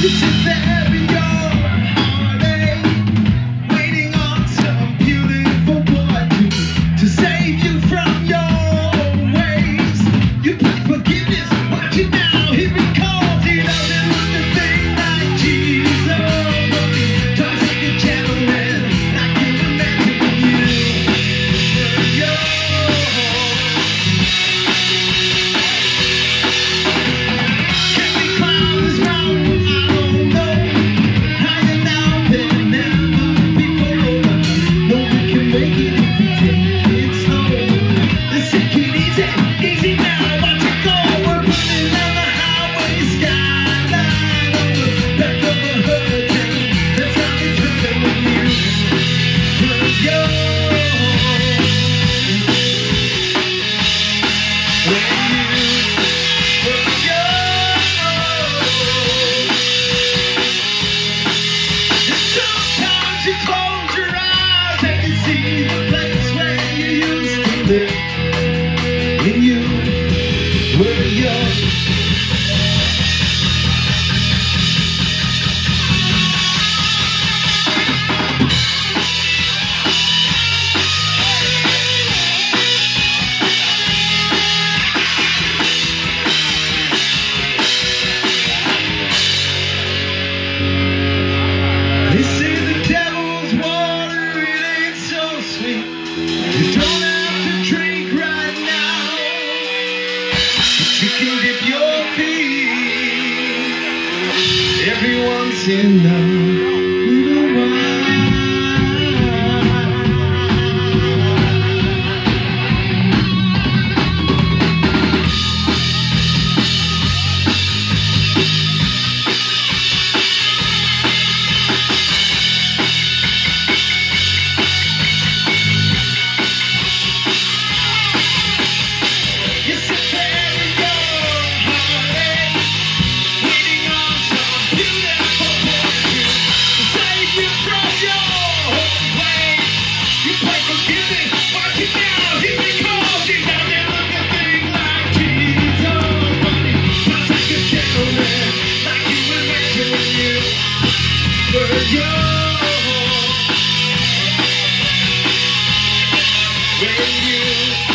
You should be. We're young. in love. go. You